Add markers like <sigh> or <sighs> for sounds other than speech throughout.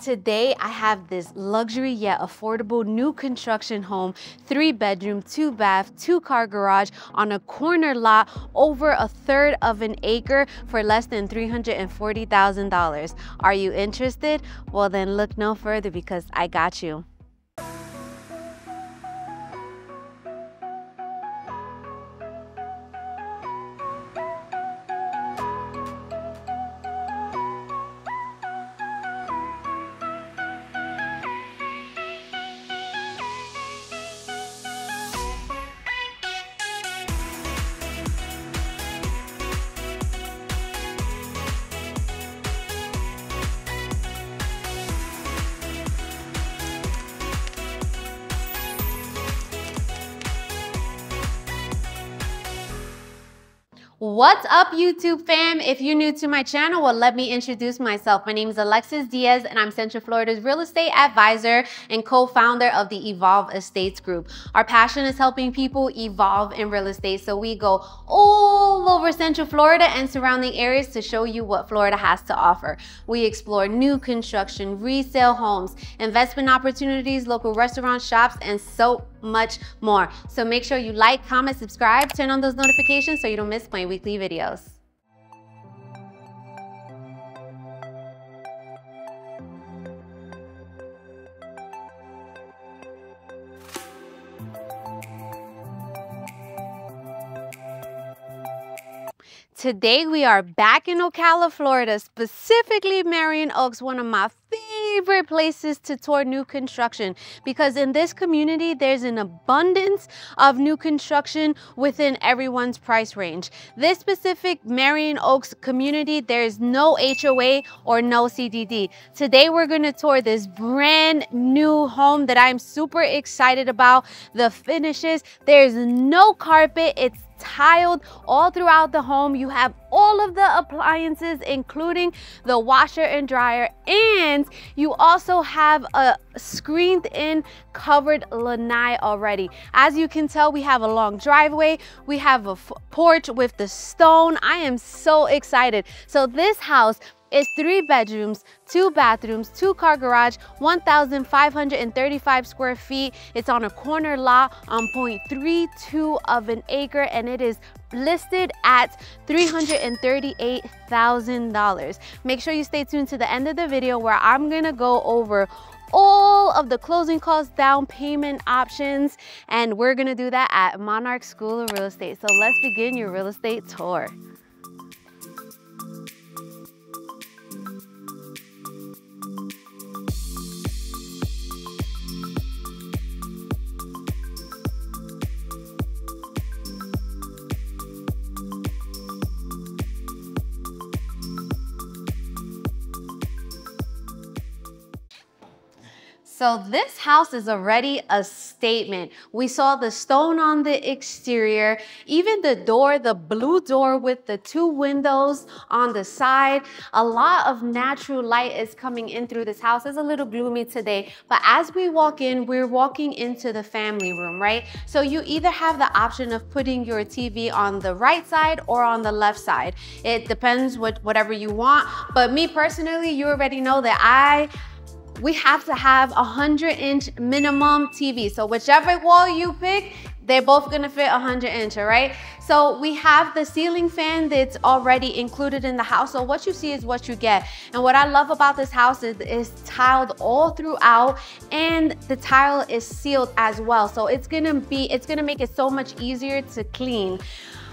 Today, I have this luxury yet affordable new construction home, three bedroom, two bath, two car garage on a corner lot over a third of an acre for less than $340,000. Are you interested? Well, then look no further because I got you. What's up YouTube fam? If you're new to my channel, well let me introduce myself. My name is Alexis Diaz and I'm Central Florida's real estate advisor and co-founder of the Evolve Estates Group. Our passion is helping people evolve in real estate so we go all over Central Florida and surrounding areas to show you what Florida has to offer. We explore new construction, resale homes, investment opportunities, local restaurants, shops, and so much more. So make sure you like, comment, subscribe, turn on those notifications so you don't miss my weekly videos. Today we are back in Ocala, Florida, specifically Marion Oaks, one of my favorite places to tour new construction because in this community there's an abundance of new construction within everyone's price range. This specific Marion Oaks community, there's no HOA or no CDD. Today we're going to tour this brand new home that I'm super excited about. The finishes, there's no carpet, it's tiled all throughout the home. You have all of the appliances, including the washer and dryer, and you also have a screened in covered lanai already. As you can tell, we have a long driveway. We have a porch with the stone. I am so excited. So this house it's three bedrooms, two bathrooms, two car garage, 1,535 square feet. It's on a corner lot on 0.32 of an acre and it is listed at $338,000. Make sure you stay tuned to the end of the video where I'm gonna go over all of the closing costs, down payment options, and we're gonna do that at Monarch School of Real Estate. So let's begin your real estate tour. So this house is already a statement. We saw the stone on the exterior, even the door, the blue door with the two windows on the side. A lot of natural light is coming in through this house. It's a little gloomy today, but as we walk in, we're walking into the family room, right? So you either have the option of putting your TV on the right side or on the left side. It depends what whatever you want. But me personally, you already know that I we have to have a 100 inch minimum TV. So whichever wall you pick, they're both gonna fit 100 inch, all right? So we have the ceiling fan that's already included in the house. So what you see is what you get. And what I love about this house is it's tiled all throughout and the tile is sealed as well. So it's gonna be, it's gonna make it so much easier to clean.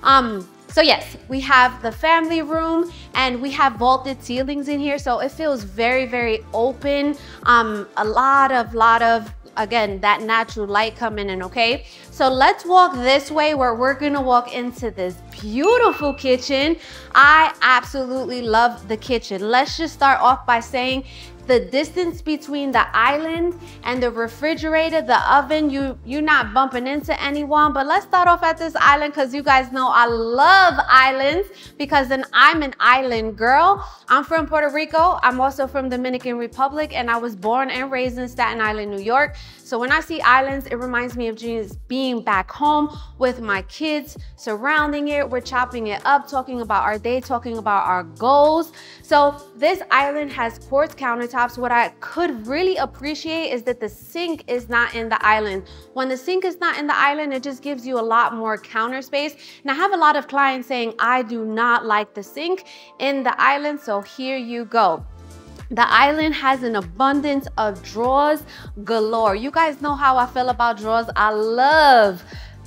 Um, so yes, we have the family room and we have vaulted ceilings in here. So it feels very, very open. Um, a lot of, lot of, again, that natural light coming in, okay? So let's walk this way where we're gonna walk into this beautiful kitchen. I absolutely love the kitchen. Let's just start off by saying the distance between the island and the refrigerator, the oven, you, you're not bumping into anyone. But let's start off at this island because you guys know I love islands because then I'm an island girl. I'm from Puerto Rico. I'm also from Dominican Republic and I was born and raised in Staten Island, New York. So when I see islands, it reminds me of just being back home with my kids, surrounding it, we're chopping it up, talking about our day, talking about our goals. So this island has quartz countertops. What I could really appreciate is that the sink is not in the island. When the sink is not in the island, it just gives you a lot more counter space. And I have a lot of clients saying, I do not like the sink in the island. So here you go. The island has an abundance of drawers galore. You guys know how I feel about drawers. I love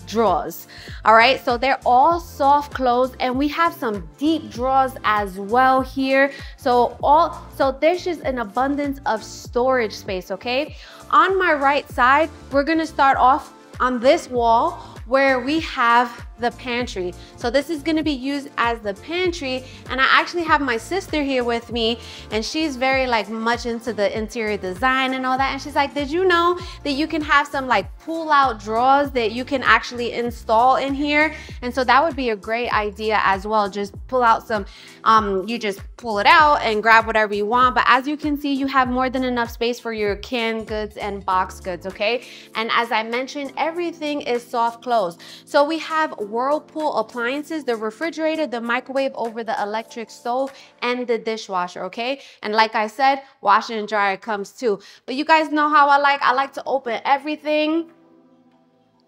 drawers. All right, so they're all soft close and we have some deep drawers as well here. So all so there's just an abundance of storage space, okay? On my right side, we're gonna start off on this wall where we have the pantry. So this is gonna be used as the pantry. And I actually have my sister here with me and she's very like much into the interior design and all that. And she's like, did you know that you can have some like pull out drawers that you can actually install in here? And so that would be a great idea as well. Just pull out some, um, you just pull it out and grab whatever you want. But as you can see, you have more than enough space for your canned goods and box goods, okay? And as I mentioned, everything is soft close. So we have Whirlpool appliances, the refrigerator, the microwave over the electric stove, and the dishwasher, okay? And like I said, washer and dryer comes too. But you guys know how I like, I like to open everything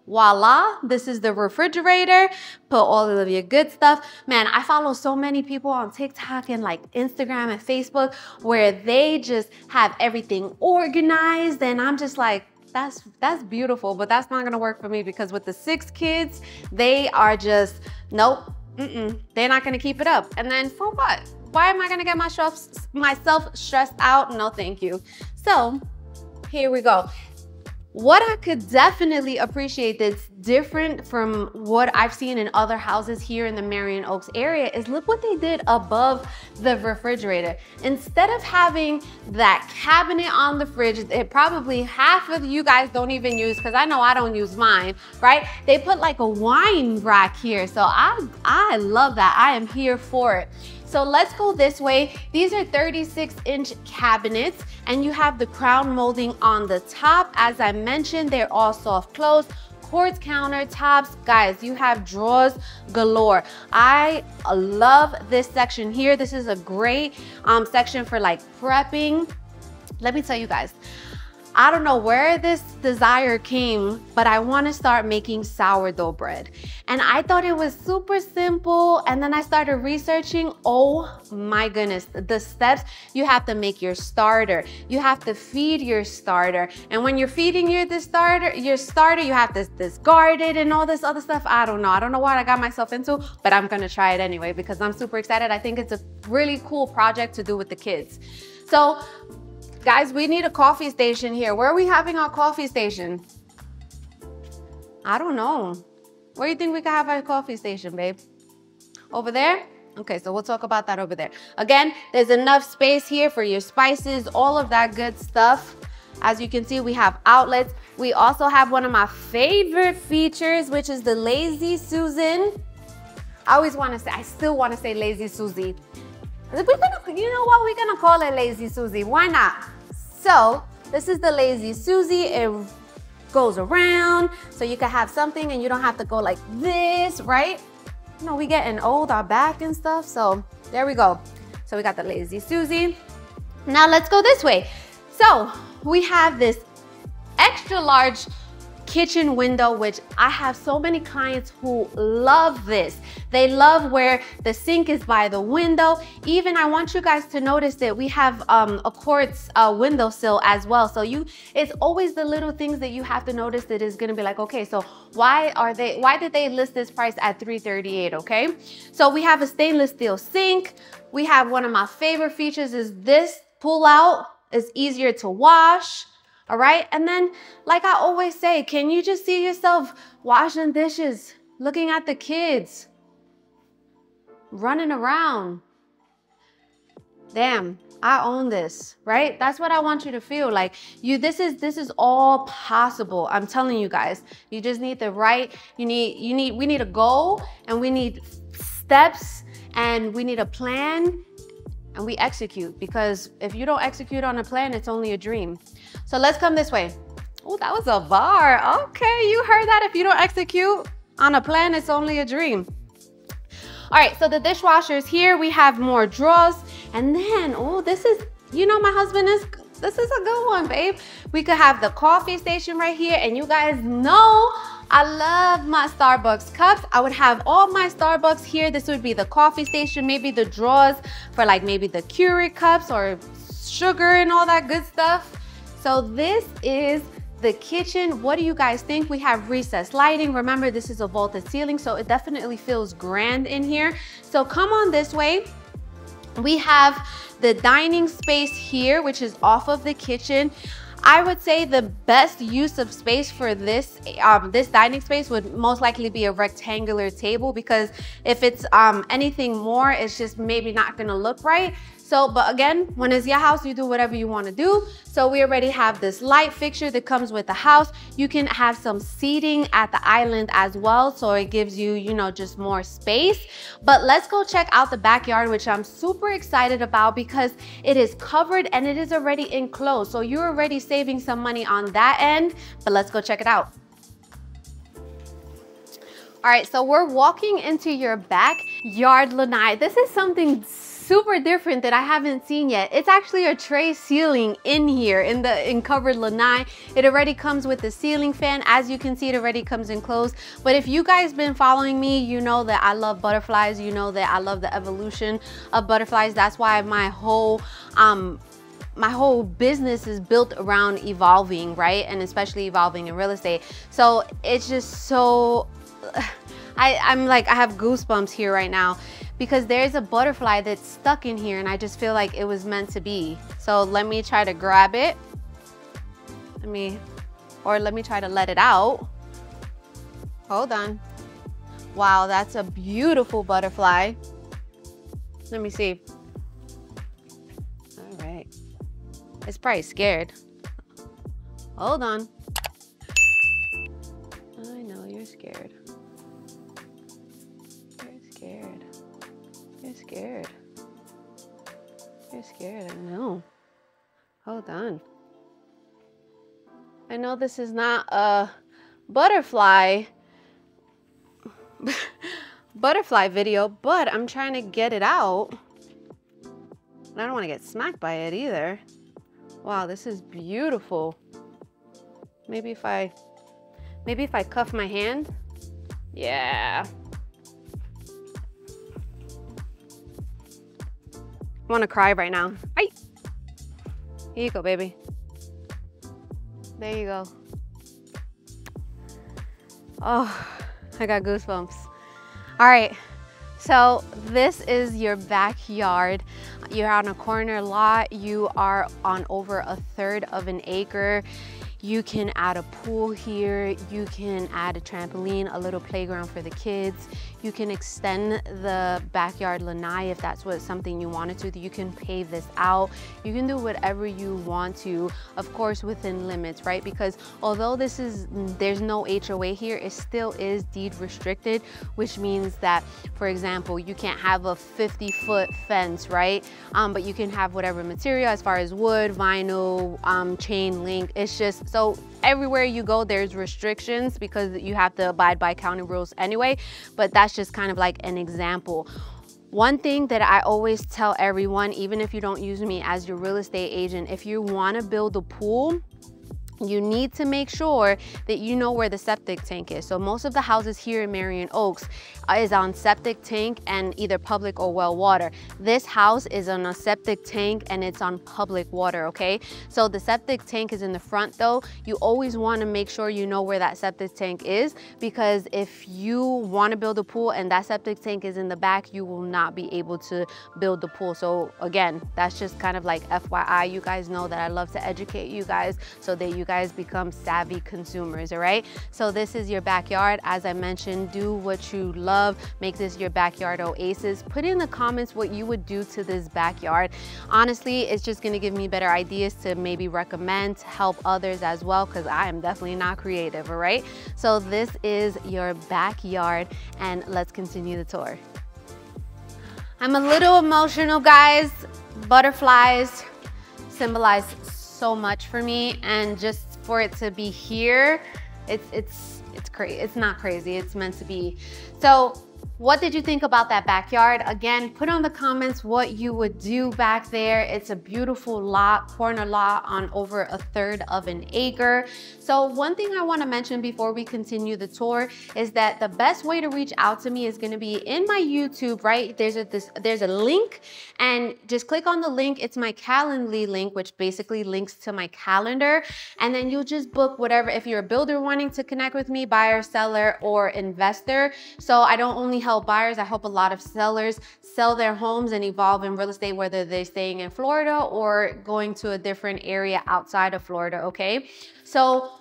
voila this is the refrigerator put all of your good stuff man i follow so many people on tiktok and like instagram and facebook where they just have everything organized and i'm just like that's that's beautiful, but that's not gonna work for me because with the six kids, they are just nope. Mm-mm, they're not gonna keep it up. And then for what? Why am I gonna get myself myself stressed out? No, thank you. So here we go. What I could definitely appreciate that's different from what I've seen in other houses here in the Marion Oaks area is look what they did above the refrigerator. Instead of having that cabinet on the fridge, it probably half of you guys don't even use, because I know I don't use mine, right? They put like a wine rack here. So I, I love that. I am here for it. So let's go this way. These are 36 inch cabinets and you have the crown molding on the top. As I mentioned, they're all soft close quartz countertops. Guys, you have drawers galore. I love this section here. This is a great um, section for like prepping. Let me tell you guys, I don't know where this desire came, but I want to start making sourdough bread. And I thought it was super simple. And then I started researching. Oh my goodness, the steps you have to make your starter. You have to feed your starter. And when you're feeding your starter, your starter, you have to discard it and all this other stuff. I don't know. I don't know what I got myself into, but I'm going to try it anyway because I'm super excited. I think it's a really cool project to do with the kids. So Guys, we need a coffee station here. Where are we having our coffee station? I don't know. Where do you think we could have our coffee station, babe? Over there? Okay, so we'll talk about that over there. Again, there's enough space here for your spices, all of that good stuff. As you can see, we have outlets. We also have one of my favorite features, which is the Lazy Susan. I always want to say, I still want to say Lazy Susie. We're gonna, you know what? We're gonna call it Lazy Susie. Why not? So this is the Lazy Susie. It goes around so you can have something and you don't have to go like this, right? You know, we getting old, our back and stuff. So there we go. So we got the Lazy Susie. Now let's go this way. So we have this extra large kitchen window, which I have so many clients who love this. They love where the sink is by the window. Even I want you guys to notice that we have um, a quartz uh, windowsill as well. So you, it's always the little things that you have to notice that is gonna be like, okay, so why are they, why did they list this price at 338, okay? So we have a stainless steel sink. We have one of my favorite features is this pull out. It's easier to wash all right? And then, like I always say, can you just see yourself washing dishes, looking at the kids, running around? Damn, I own this, right? That's what I want you to feel like. You this is this is all possible. I'm telling you guys. You just need the right you need you need we need a goal and we need steps and we need a plan and we execute because if you don't execute on a plan, it's only a dream. So let's come this way. Oh, that was a bar. Okay, you heard that. If you don't execute on a plan, it's only a dream. All right, so the dishwasher is here. We have more drawers. And then, oh, this is, you know, my husband is, this is a good one, babe. We could have the coffee station right here. And you guys know I love my Starbucks cups. I would have all my Starbucks here. This would be the coffee station, maybe the drawers for like maybe the Keurig cups or sugar and all that good stuff. So this is the kitchen. What do you guys think? We have recessed lighting. Remember, this is a vaulted ceiling, so it definitely feels grand in here. So come on this way. We have the dining space here, which is off of the kitchen. I would say the best use of space for this um, this dining space would most likely be a rectangular table because if it's um, anything more, it's just maybe not gonna look right. So, but again, when it's your house, you do whatever you wanna do. So we already have this light fixture that comes with the house. You can have some seating at the island as well. So it gives you, you know, just more space. But let's go check out the backyard, which I'm super excited about because it is covered and it is already enclosed. So you're already saving some money on that end, but let's go check it out. All right, so we're walking into your backyard lanai. This is something super different that I haven't seen yet. It's actually a tray ceiling in here in the in covered lanai. It already comes with the ceiling fan. As you can see, it already comes enclosed. But if you guys been following me, you know that I love butterflies. You know that I love the evolution of butterflies. That's why my whole um my whole business is built around evolving, right? And especially evolving in real estate. So it's just so, <sighs> I, I'm like, I have goosebumps here right now because there's a butterfly that's stuck in here and I just feel like it was meant to be. So let me try to grab it. Let me, or let me try to let it out. Hold on. Wow, that's a beautiful butterfly. Let me see. All right. It's probably scared. Hold on. I know you're scared. Scared. You're scared, I know. Hold on. I know this is not a butterfly <laughs> butterfly video, but I'm trying to get it out. I don't want to get smacked by it either. Wow, this is beautiful. Maybe if I, maybe if I cuff my hand. Yeah, want to cry right now. Hi. Here you go, baby. There you go. Oh, I got goosebumps. All right, so this is your backyard. You're on a corner lot. You are on over a third of an acre. You can add a pool here. You can add a trampoline, a little playground for the kids. You can extend the backyard lanai if that's what something you wanted to. You can pave this out. You can do whatever you want to, of course, within limits, right? Because although this is, there's no HOA here, it still is deed restricted, which means that, for example, you can't have a 50 foot fence, right? Um, but you can have whatever material as far as wood, vinyl, um, chain link. It's just, so everywhere you go, there's restrictions because you have to abide by county rules anyway, but that's just kind of like an example. One thing that I always tell everyone, even if you don't use me as your real estate agent, if you wanna build a pool, you need to make sure that you know where the septic tank is. So most of the houses here in Marion Oaks uh, is on septic tank and either public or well water. This house is on a septic tank and it's on public water, okay? So the septic tank is in the front though. You always wanna make sure you know where that septic tank is because if you wanna build a pool and that septic tank is in the back, you will not be able to build the pool. So again, that's just kind of like FYI. You guys know that I love to educate you guys so that you guys become savvy consumers, all right? So this is your backyard. As I mentioned, do what you love. Make this your backyard oasis. Put in the comments what you would do to this backyard. Honestly, it's just gonna give me better ideas to maybe recommend, help others as well, because I am definitely not creative, all right? So this is your backyard and let's continue the tour. I'm a little emotional, guys. Butterflies symbolize so much for me and just for it to be here, it's, it's, it's crazy. It's not crazy, it's meant to be. So What did you think about that backyard? Again, put on the comments what you would do back there. It's a beautiful lot, corner lot on over a third of an acre. So one thing I wanna mention before we continue the tour is that the best way to reach out to me is gonna be in my YouTube, right? There's a, this, there's a link and just click on the link. It's my Calendly link, which basically links to my calendar. And then you'll just book whatever, if you're a builder wanting to connect with me, buyer, seller, or investor. So I don't only help help buyers. I help a lot of sellers sell their homes and evolve in real estate, whether they're staying in Florida or going to a different area outside of Florida, okay? So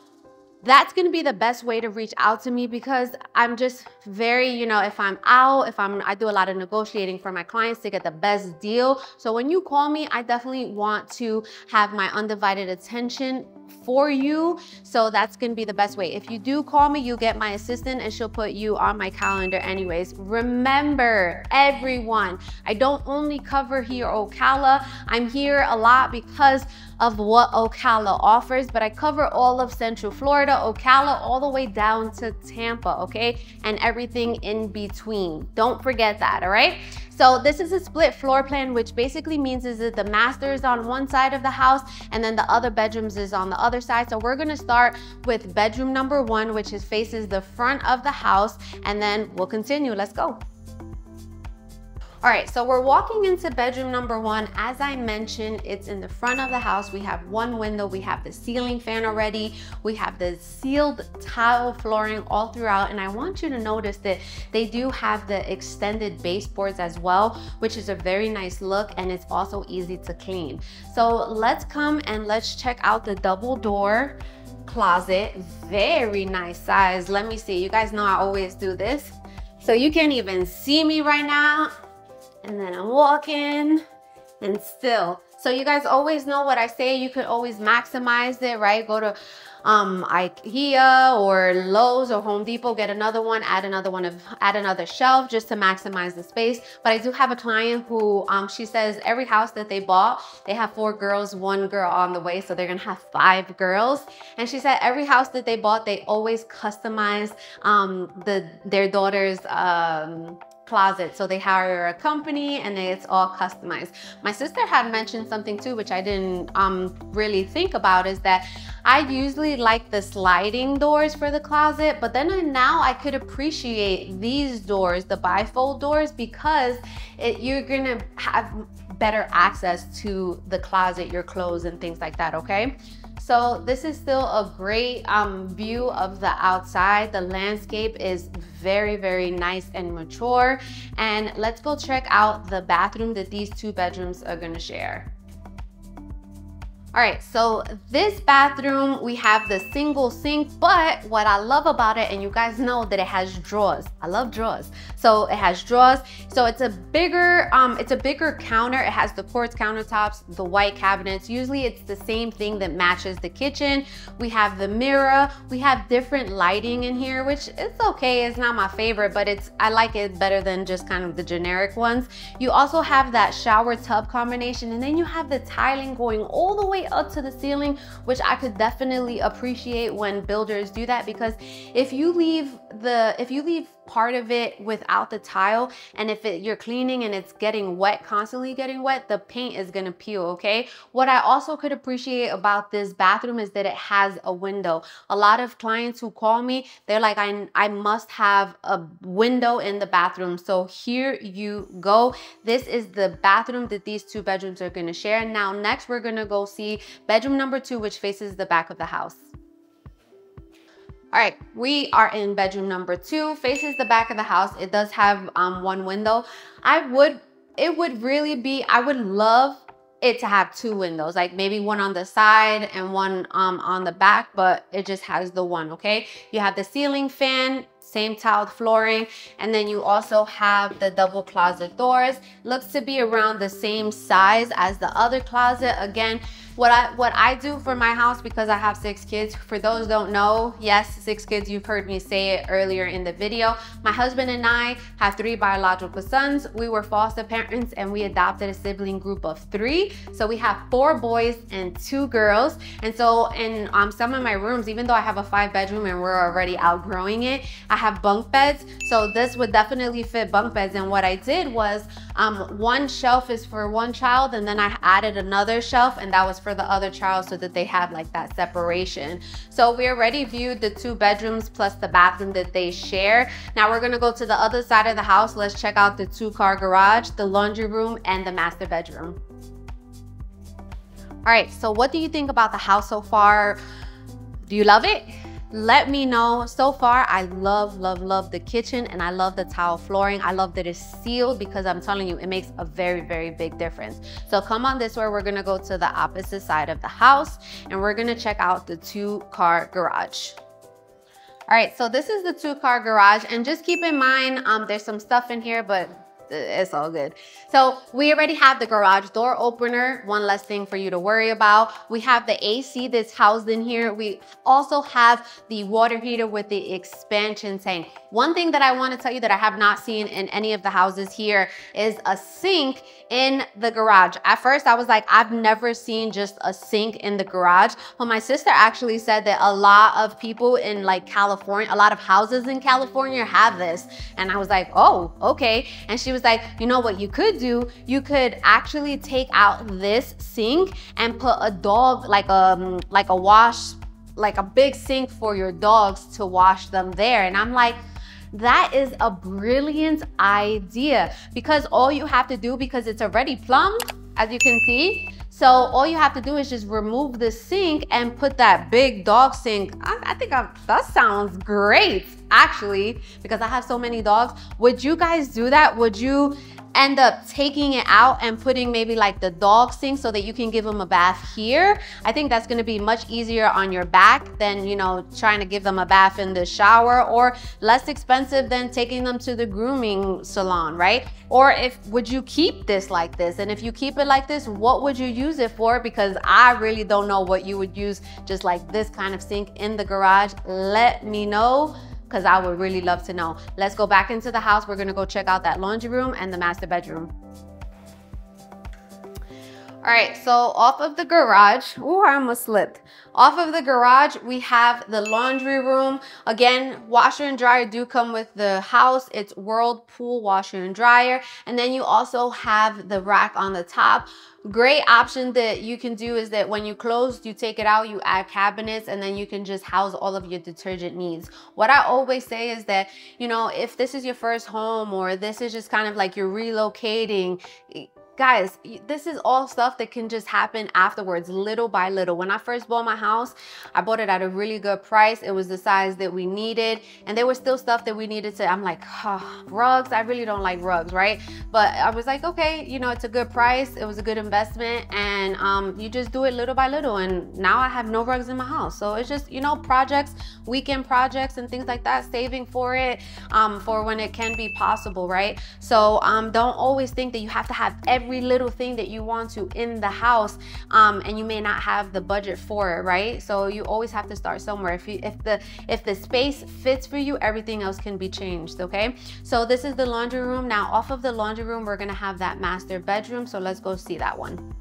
that's gonna be the best way to reach out to me because I'm just very, you know, if I'm out, if I'm, I do a lot of negotiating for my clients to get the best deal. So when you call me, I definitely want to have my undivided attention for you. So that's gonna be the best way. If you do call me, you get my assistant and she'll put you on my calendar anyways. Remember, everyone, I don't only cover here Ocala. I'm here a lot because of what Ocala offers, but I cover all of Central Florida, Ocala, all the way down to Tampa, okay? And everything in between. Don't forget that, all right? So this is a split floor plan, which basically means is that the master is on one side of the house and then the other bedrooms is on the other side. So we're gonna start with bedroom number one, which is faces the front of the house, and then we'll continue. Let's go. All right, so we're walking into bedroom number one. As I mentioned, it's in the front of the house. We have one window, we have the ceiling fan already, we have the sealed tile flooring all throughout. And I want you to notice that they do have the extended baseboards as well, which is a very nice look and it's also easy to clean. So let's come and let's check out the double door closet. Very nice size. Let me see, you guys know I always do this. So you can't even see me right now and then I'm walking and still. So you guys always know what I say. You could always maximize it, right? Go to um, Ikea or Lowe's or Home Depot, get another one, add another one of, add another shelf just to maximize the space. But I do have a client who, um, she says every house that they bought, they have four girls, one girl on the way. So they're gonna have five girls. And she said every house that they bought, they always customize um, the, their daughter's, um, closet. So they hire a company and it's all customized. My sister had mentioned something too, which I didn't um, really think about is that I usually like the sliding doors for the closet, but then I, now I could appreciate these doors, the bifold doors, because it, you're gonna have better access to the closet, your clothes and things like that, okay? So this is still a great um, view of the outside. The landscape is very, very nice and mature. And let's go check out the bathroom that these two bedrooms are gonna share. All right, so this bathroom, we have the single sink, but what I love about it, and you guys know that it has drawers. I love drawers. So it has drawers. So it's a bigger, um, it's a bigger counter. It has the quartz countertops, the white cabinets. Usually it's the same thing that matches the kitchen. We have the mirror. We have different lighting in here, which it's okay. It's not my favorite, but it's I like it better than just kind of the generic ones. You also have that shower tub combination, and then you have the tiling going all the way way up to the ceiling, which I could definitely appreciate when builders do that because if you leave the, if you leave part of it without the tile and if it, you're cleaning and it's getting wet, constantly getting wet, the paint is gonna peel, okay? What I also could appreciate about this bathroom is that it has a window. A lot of clients who call me, they're like, I, I must have a window in the bathroom. So here you go. This is the bathroom that these two bedrooms are gonna share. Now, next we're gonna go see bedroom number two, which faces the back of the house. All right, we are in bedroom number two, faces the back of the house. It does have um, one window. I would, it would really be, I would love it to have two windows, like maybe one on the side and one um, on the back, but it just has the one, okay? You have the ceiling fan, same tiled flooring, and then you also have the double closet doors. Looks to be around the same size as the other closet. Again, What I what I do for my house because I have six kids. For those don't know, yes, six kids. You've heard me say it earlier in the video. My husband and I have three biological sons. We were foster parents and we adopted a sibling group of three. So we have four boys and two girls. And so in um, some of my rooms, even though I have a five bedroom and we're already outgrowing it, I have bunk beds. So this would definitely fit bunk beds. And what I did was um, one shelf is for one child and then I added another shelf and that was for the other child so that they had like that separation. So we already viewed the two bedrooms plus the bathroom that they share. Now we're gonna go to the other side of the house. Let's check out the two car garage, the laundry room and the master bedroom. All right, so what do you think about the house so far? Do you love it? Let me know. So far i love love love the kitchen and i love the tile flooring. I love that it's sealed because i'm telling you it makes a very very big difference. So come on this way. We're gonna go to the opposite side of the house and we're gonna check out the two car garage. All right so this is the two car garage and just keep in mind um, there's some stuff in here but it's all good. So we already have the garage door opener, one less thing for you to worry about. We have the AC that's housed in here. We also have the water heater with the expansion tank. One thing that I wanna tell you that I have not seen in any of the houses here is a sink in the garage. At first I was like, I've never seen just a sink in the garage. But my sister actually said that a lot of people in like California, a lot of houses in California have this. And I was like, oh, okay. And she was was like, you know what you could do? You could actually take out this sink and put a dog, like a, um, like a wash, like a big sink for your dogs to wash them there. And I'm like, that is a brilliant idea because all you have to do, because it's already plumbed, as you can see, so all you have to do is just remove the sink and put that big dog sink. I, I think I, that sounds great, actually, because I have so many dogs. Would you guys do that? Would you end up taking it out and putting maybe like the dog sink so that you can give them a bath here. I think that's gonna be much easier on your back than, you know, trying to give them a bath in the shower or less expensive than taking them to the grooming salon, right? Or if, would you keep this like this? And if you keep it like this, what would you use it for? Because I really don't know what you would use just like this kind of sink in the garage. Let me know because I would really love to know. Let's go back into the house. We're gonna go check out that laundry room and the master bedroom. All right, so off of the garage, oh, I almost slipped. Off of the garage, we have the laundry room. Again, washer and dryer do come with the house. It's Whirlpool washer and dryer. And then you also have the rack on the top. Great option that you can do is that when you close, you take it out, you add cabinets, and then you can just house all of your detergent needs. What I always say is that, you know, if this is your first home or this is just kind of like you're relocating, Guys, this is all stuff that can just happen afterwards, little by little. When I first bought my house, I bought it at a really good price. It was the size that we needed. And there was still stuff that we needed to, I'm like, oh, rugs, I really don't like rugs, right? But I was like, okay, you know, it's a good price. It was a good investment. And um, you just do it little by little. And now I have no rugs in my house. So it's just, you know, projects, weekend projects and things like that, saving for it um, for when it can be possible, right? So um, don't always think that you have to have every every little thing that you want to in the house um, and you may not have the budget for it, right? So you always have to start somewhere. If, you, if, the, if the space fits for you, everything else can be changed, okay? So this is the laundry room. Now off of the laundry room, we're gonna have that master bedroom. So let's go see that one.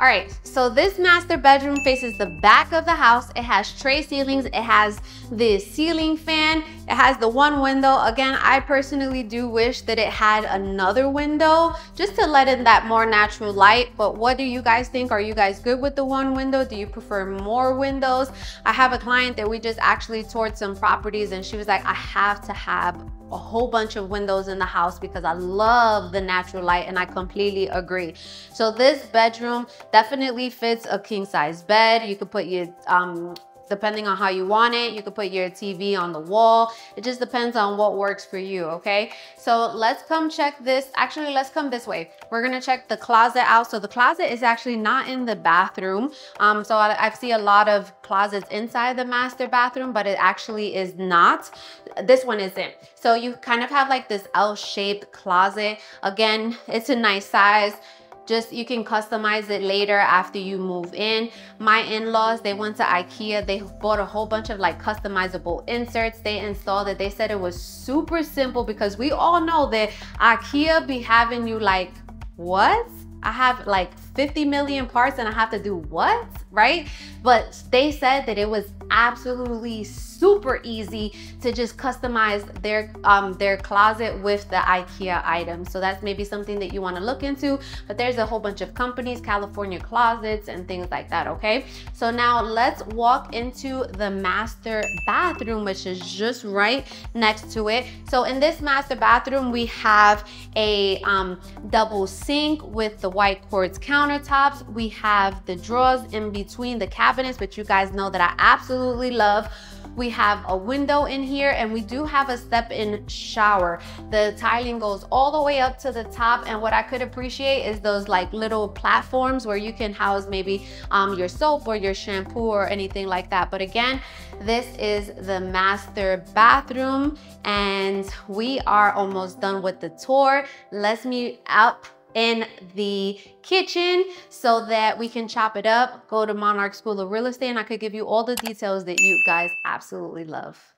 All right, so this master bedroom faces the back of the house. It has tray ceilings. It has the ceiling fan. It has the one window. Again, I personally do wish that it had another window just to let in that more natural light. But what do you guys think? Are you guys good with the one window? Do you prefer more windows? I have a client that we just actually toured some properties and she was like, I have to have a whole bunch of windows in the house because I love the natural light and I completely agree. So this bedroom definitely fits a king size bed. You could put your um, depending on how you want it. You could put your TV on the wall. It just depends on what works for you, okay? So let's come check this. Actually, let's come this way. We're gonna check the closet out. So the closet is actually not in the bathroom. Um, so I, I see a lot of closets inside the master bathroom, but it actually is not. This one isn't. So you kind of have like this L-shaped closet. Again, it's a nice size just you can customize it later after you move in. My in-laws, they went to Ikea. They bought a whole bunch of like customizable inserts. They installed it. They said it was super simple because we all know that Ikea be having you like, what? I have like 50 million parts and I have to do what, right? But they said that it was absolutely super easy to just customize their um, their closet with the IKEA items. So that's maybe something that you wanna look into, but there's a whole bunch of companies, California Closets and things like that, okay? So now let's walk into the master bathroom, which is just right next to it. So in this master bathroom, we have a um, double sink with the white quartz countertops. We have the drawers in between the cabinets, which you guys know that I absolutely love. We have a window in here and we do have a step-in shower. The tiling goes all the way up to the top and what I could appreciate is those like little platforms where you can house maybe um, your soap or your shampoo or anything like that. But again, this is the master bathroom and we are almost done with the tour. Let's meet up in the kitchen so that we can chop it up, go to Monarch School of Real Estate, and I could give you all the details that you guys absolutely love.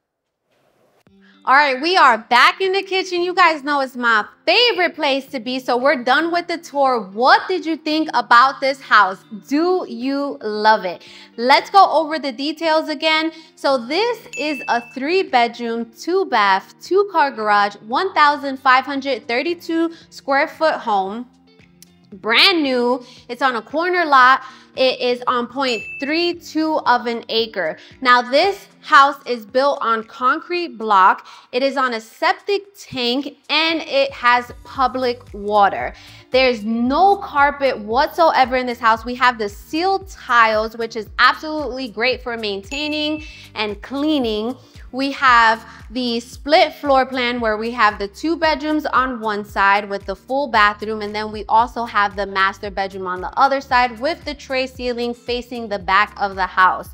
All right, we are back in the kitchen. You guys know it's my favorite place to be. So we're done with the tour. What did you think about this house? Do you love it? Let's go over the details again. So this is a three bedroom, two bath, two car garage, 1,532 square foot home brand new. It's on a corner lot. It is on 0.32 of an acre. Now this house is built on concrete block. It is on a septic tank and it has public water. There's no carpet whatsoever in this house. We have the sealed tiles, which is absolutely great for maintaining and cleaning. We have the split floor plan where we have the two bedrooms on one side with the full bathroom and then we also have the master bedroom on the other side with the tray ceiling facing the back of the house.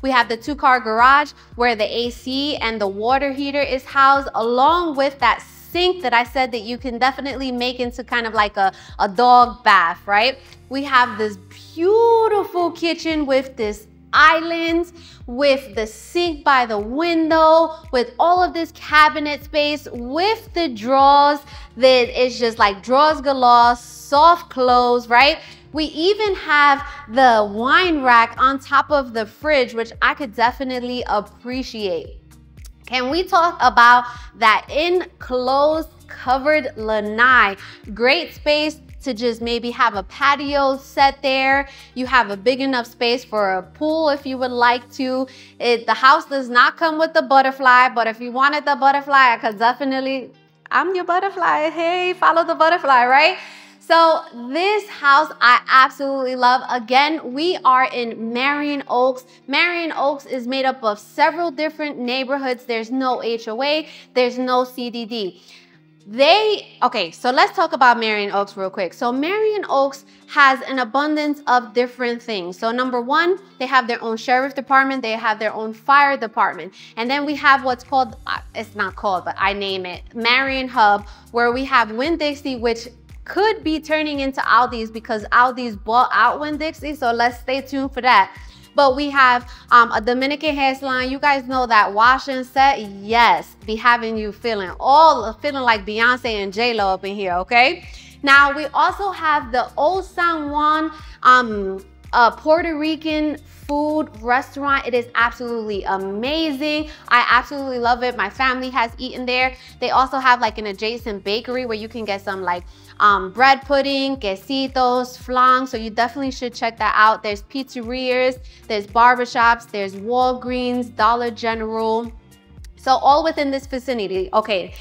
We have the two car garage where the AC and the water heater is housed along with that sink that I said that you can definitely make into kind of like a, a dog bath, right? We have this beautiful kitchen with this islands, with the sink by the window, with all of this cabinet space, with the drawers that is just like drawers galore, soft close, right? We even have the wine rack on top of the fridge, which I could definitely appreciate. Can we talk about that enclosed covered lanai? Great space to just maybe have a patio set there. You have a big enough space for a pool if you would like to. It, the house does not come with the butterfly, but if you wanted the butterfly, I could definitely, I'm your butterfly. Hey, follow the butterfly, right? So this house I absolutely love. Again, we are in Marion Oaks. Marion Oaks is made up of several different neighborhoods. There's no HOA, there's no CDD. They, okay, so let's talk about Marion Oaks real quick. So Marion Oaks has an abundance of different things. So number one, they have their own sheriff department, they have their own fire department. And then we have what's called, uh, it's not called, but I name it, Marion Hub, where we have Winn-Dixie, which could be turning into Aldi's because Aldi's bought out Winn-Dixie. So let's stay tuned for that. But we have um, a Dominican hair salon. You guys know that wash and set, yes, be having you feeling all feeling like Beyonce and J Lo up in here, okay? Now we also have the Old San Juan um, a Puerto Rican food restaurant. It is absolutely amazing. I absolutely love it. My family has eaten there. They also have like an adjacent bakery where you can get some like um, bread pudding, quesitos, flan. So you definitely should check that out. There's pizzerias, there's barbershops, there's Walgreens, Dollar General. So all within this vicinity. Okay.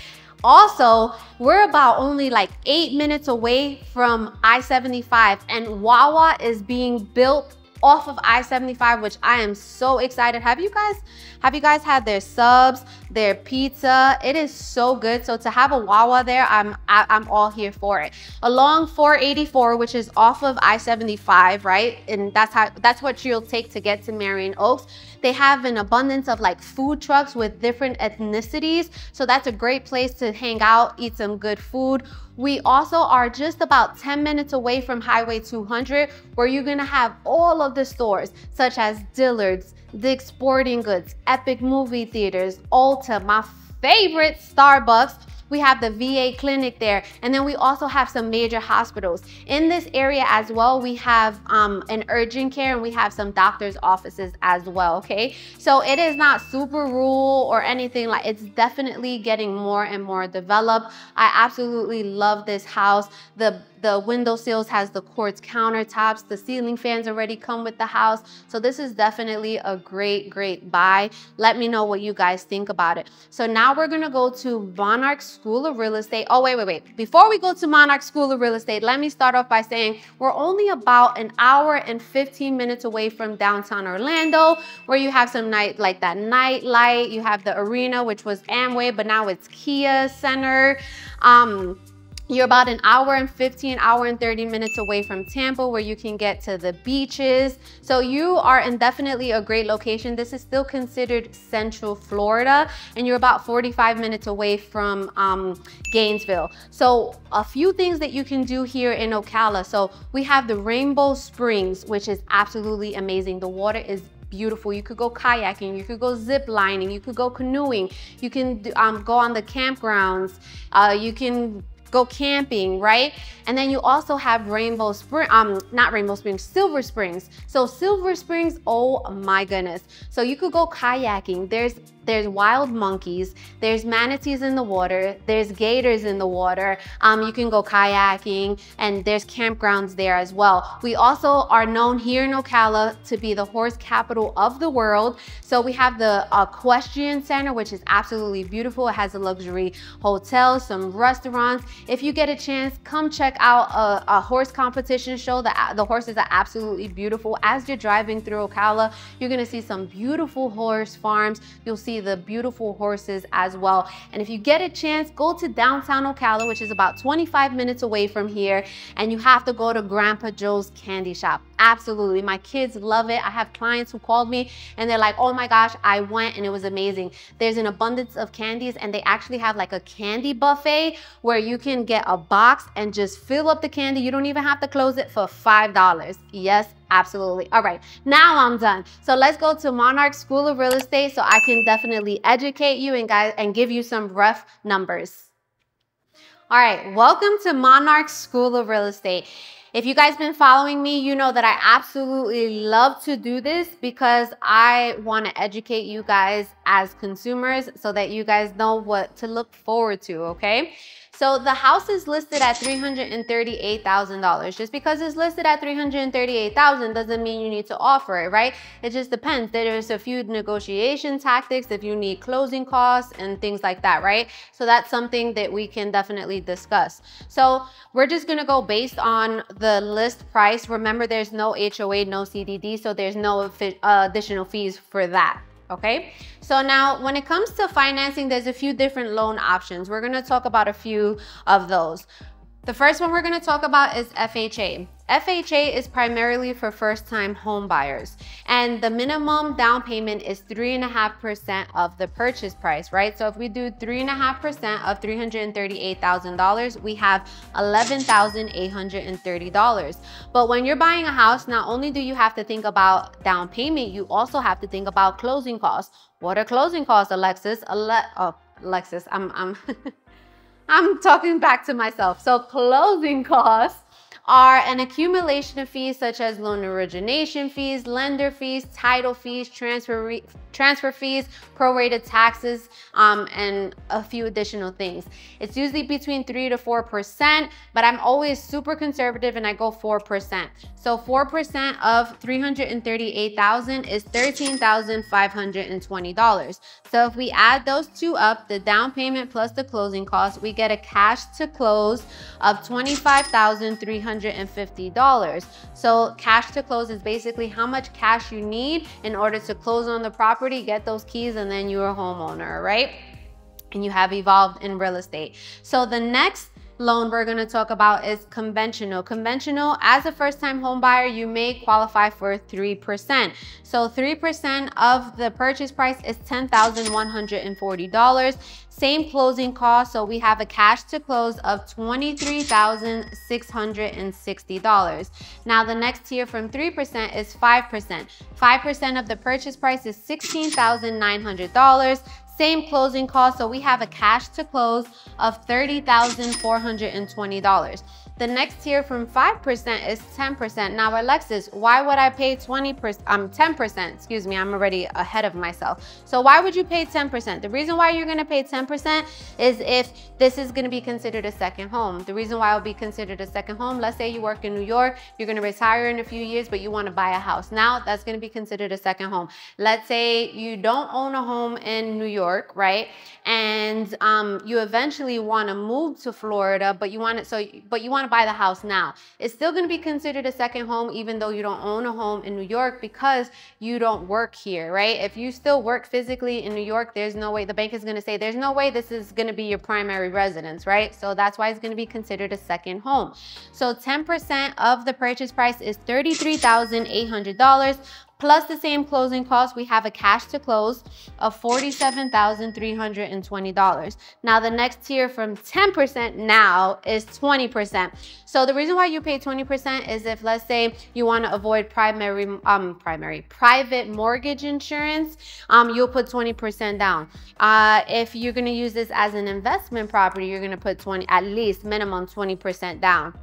Also, we're about only like eight minutes away from I-75 and Wawa is being built off of I-75, which I am so excited. Have you guys, have you guys had their subs, their pizza. It is so good. So to have a Wawa there, I'm I, am i am all here for it. Along 484, which is off of I-75, right? And that's how that's what you'll take to get to Marion Oaks. They have an abundance of like food trucks with different ethnicities. So that's a great place to hang out, eat some good food. We also are just about 10 minutes away from Highway 200, where you're gonna have all of the stores, such as Dillard's, Dick's Sporting Goods, Epic Movie Theaters, Ulta, my favorite Starbucks, we have the VA clinic there. And then we also have some major hospitals. In this area as well, we have um, an urgent care and we have some doctor's offices as well, okay? So it is not super rural or anything like, it's definitely getting more and more developed. I absolutely love this house. The the window sills has the quartz countertops. The ceiling fans already come with the house. So this is definitely a great, great buy. Let me know what you guys think about it. So now we're gonna go to Monarch School of Real Estate. Oh, wait, wait, wait. Before we go to Monarch School of Real Estate, let me start off by saying we're only about an hour and 15 minutes away from downtown Orlando, where you have some night, like that night light. You have the arena, which was Amway, but now it's Kia Center. Um, you're about an hour and 15, hour and 30 minutes away from Tampa where you can get to the beaches. So you are in definitely a great location. This is still considered Central Florida and you're about 45 minutes away from um, Gainesville. So a few things that you can do here in Ocala. So we have the Rainbow Springs, which is absolutely amazing. The water is beautiful. You could go kayaking, you could go zip lining, you could go canoeing, you can um, go on the campgrounds, uh, you can go camping, right? And then you also have Rainbow Spring, um, not Rainbow Springs, Silver Springs. So Silver Springs, oh my goodness. So you could go kayaking. There's there's wild monkeys, there's manatees in the water, there's gators in the water. Um, you can go kayaking and there's campgrounds there as well. We also are known here in Ocala to be the horse capital of the world. So we have the Equestrian Center, which is absolutely beautiful. It has a luxury hotel, some restaurants. If you get a chance, come check out a, a horse competition show. The, the horses are absolutely beautiful. As you're driving through Ocala, you're gonna see some beautiful horse farms. You'll see see the beautiful horses as well. And if you get a chance, go to downtown Ocala, which is about 25 minutes away from here, and you have to go to Grandpa Joe's Candy Shop. Absolutely, my kids love it. I have clients who called me and they're like, oh my gosh, I went and it was amazing. There's an abundance of candies and they actually have like a candy buffet where you can get a box and just fill up the candy. You don't even have to close it for $5. Yes, Absolutely. All right, now I'm done. So let's go to Monarch School of Real Estate so I can definitely educate you and guys and give you some rough numbers. All right, welcome to Monarch School of Real Estate. If you guys been following me, you know that I absolutely love to do this because I want to educate you guys as consumers so that you guys know what to look forward to, okay? So the house is listed at $338,000. Just because it's listed at 338,000 doesn't mean you need to offer it, right? It just depends. There's a few negotiation tactics if you need closing costs and things like that, right? So that's something that we can definitely discuss. So we're just gonna go based on the list price. Remember, there's no HOA, no CDD, so there's no uh, additional fees for that okay? So now when it comes to financing, there's a few different loan options. We're gonna talk about a few of those. The first one we're gonna talk about is FHA. FHA is primarily for first-time home buyers, and the minimum down payment is 3.5% of the purchase price, right? So if we do 3.5% of $338,000, we have $11,830. But when you're buying a house, not only do you have to think about down payment, you also have to think about closing costs. What are closing costs, Alexis? Ale oh, Alexis, I'm, I'm <laughs> I'm talking back to myself. So closing costs are an accumulation of fees such as loan origination fees, lender fees, title fees, transfer, transfer fees, prorated taxes, um, and a few additional things. It's usually between 3 to 4%, but I'm always super conservative and I go 4%. So 4% of 338,000 is $13,520. So if we add those two up, the down payment plus the closing costs, we get a cash to close of 25,300 $350. So cash to close is basically how much cash you need in order to close on the property, get those keys, and then you're a homeowner, right? And you have evolved in real estate. So the next loan we're going to talk about is conventional. Conventional, as a first-time home buyer, you may qualify for 3%. So 3% of the purchase price is $10,140. Same closing cost, so we have a cash to close of $23,660. Now the next tier from 3% is 5%. 5% of the purchase price is $16,900. Same closing cost, so we have a cash to close of $30,420. The next tier from 5% is 10%. Now, Alexis, why would I pay 20%, um, 10%, excuse me, I'm already ahead of myself. So why would you pay 10%? The reason why you're gonna pay 10% is if this is gonna be considered a second home. The reason why it'll be considered a second home, let's say you work in New York, you're gonna retire in a few years, but you wanna buy a house. Now, that's gonna be considered a second home. Let's say you don't own a home in New York, right? And um, you eventually wanna move to Florida, but you want it, so, but you wanna buy the house now. It's still going to be considered a second home even though you don't own a home in New York because you don't work here, right? If you still work physically in New York, there's no way, the bank is going to say, there's no way this is going to be your primary residence, right? So that's why it's going to be considered a second home. So 10% of the purchase price is $33,800 plus the same closing cost, we have a cash to close of $47,320. Now the next tier from 10% now is 20%. So the reason why you pay 20% is if let's say you want to avoid primary, um, primary, private mortgage insurance, um, you'll put 20% down. Uh, if you're going to use this as an investment property, you're going to put 20, at least minimum 20% down.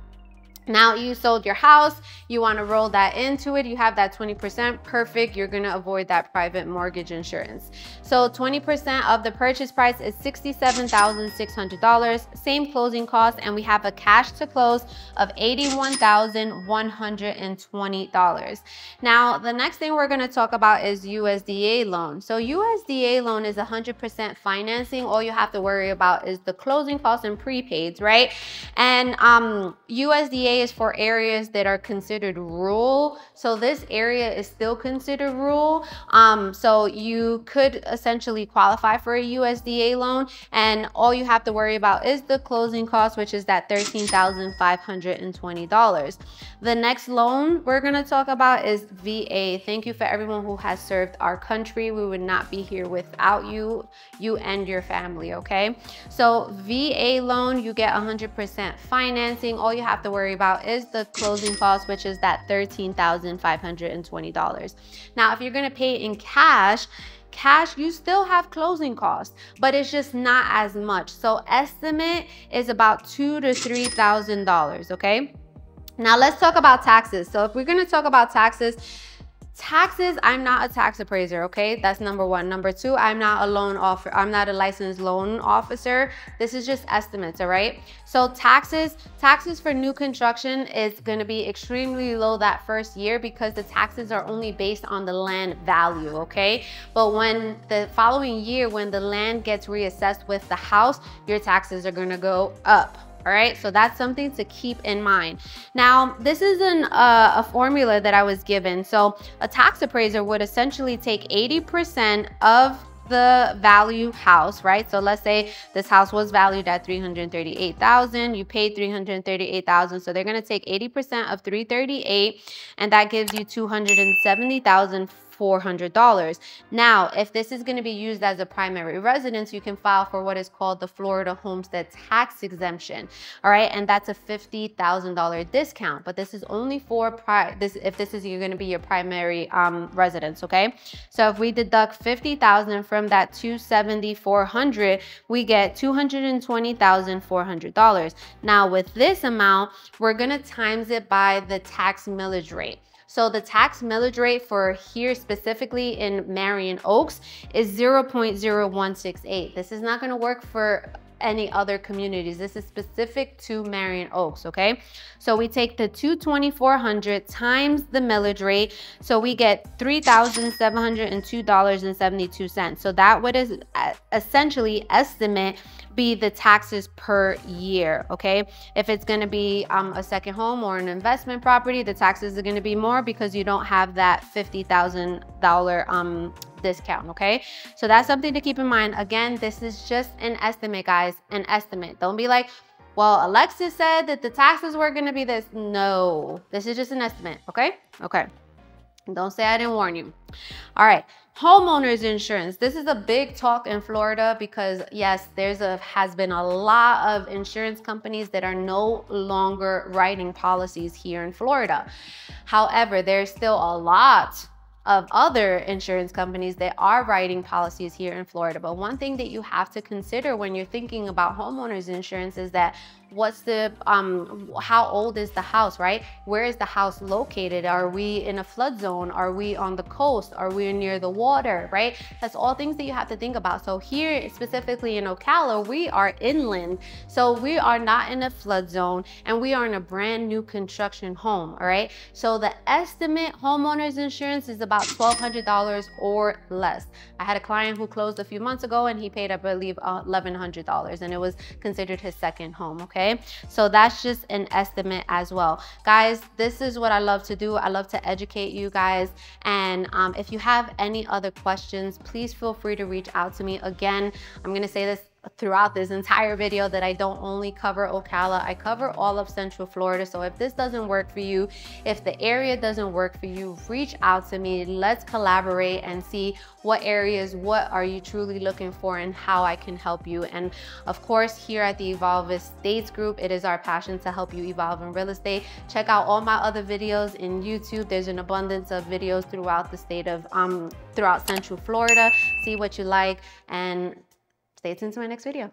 Now you sold your house, you wanna roll that into it, you have that 20%, perfect, you're gonna avoid that private mortgage insurance. So 20% of the purchase price is $67,600, same closing cost, and we have a cash to close of $81,120. Now, the next thing we're gonna talk about is USDA loan. So USDA loan is 100% financing. All you have to worry about is the closing costs and prepaids, right? And um, USDA is for areas that are considered rural. So this area is still considered rural. Um, so you could essentially qualify for a USDA loan and all you have to worry about is the closing cost, which is that $13,520. The next loan we're gonna talk about is VA. Thank you for everyone who has served our country. We would not be here without you, you and your family, okay? So VA loan, you get 100% financing. All you have to worry about about is the closing cost, which is that $13,520. Now, if you're gonna pay in cash, cash you still have closing costs but it's just not as much. So estimate is about two to three thousand dollars okay? Now let's talk about taxes. So if we're to talk about taxes Taxes, I'm not a tax appraiser, okay? That's number one. Number two, I'm not a loan officer. I'm not a licensed loan officer. This is just estimates, all right? So taxes, taxes for new construction is gonna be extremely low that first year because the taxes are only based on the land value, okay? But when the following year, when the land gets reassessed with the house, your taxes are gonna go up, all right so that's something to keep in mind now this is an, uh, a formula that i was given so a tax appraiser would essentially take 80 percent of the value house, right? So let's say this house was valued at 338,000, you paid 338,000. So they're going to take 80% of 338 and that gives you 270,000 $400. Now, if this is gonna be used as a primary residence, you can file for what is called the Florida Homestead Tax Exemption, all right? And that's a $50,000 discount, but this is only for, this if this is you're gonna be your primary um, residence, okay? So if we deduct 50,000 from that 270,400, we get $220,400. Now with this amount, we're gonna times it by the tax millage rate. So the tax millage rate for here specifically in Marion Oaks is 0.0168. This is not gonna work for any other communities. This is specific to Marion Oaks, okay? So we take the 22400 times the millage rate. So we get $3,702.72. So that would is essentially estimate be the taxes per year, okay? If it's gonna be um, a second home or an investment property, the taxes are gonna be more because you don't have that $50,000 um, discount, okay? So that's something to keep in mind. Again, this is just an estimate, guys, an estimate. Don't be like, well, Alexis said that the taxes were gonna be this. No, this is just an estimate, okay? Okay. Don't say I didn't warn you. All right, homeowners insurance. This is a big talk in Florida because yes, there's a has been a lot of insurance companies that are no longer writing policies here in Florida. However, there's still a lot of other insurance companies that are writing policies here in Florida. But one thing that you have to consider when you're thinking about homeowners insurance is that what's the um how old is the house right? Where is the house located? Are we in a flood zone? Are we on the coast? Are we near the water right? That's all things that you have to think about. So here specifically in ocala we are inland. So we are not in a flood zone and we are in a brand new construction home all right? So the estimate homeowners insurance is about $1200 or less. I had a client who closed a few months ago and he paid i believe $1100 and it was considered his second home okay okay? So that's just an estimate as well. Guys, this is what I love to do. I love to educate you guys. And um, if you have any other questions, please feel free to reach out to me. Again, I'm gonna say this throughout this entire video that I don't only cover Ocala, I cover all of Central Florida. So if this doesn't work for you, if the area doesn't work for you, reach out to me. Let's collaborate and see what areas, what are you truly looking for and how I can help you. And of course, here at the Evolve Estates Group, it is our passion to help you evolve in real estate. Check out all my other videos in YouTube. There's an abundance of videos throughout the state of, um, throughout Central Florida. See what you like and Stay tuned to my next video.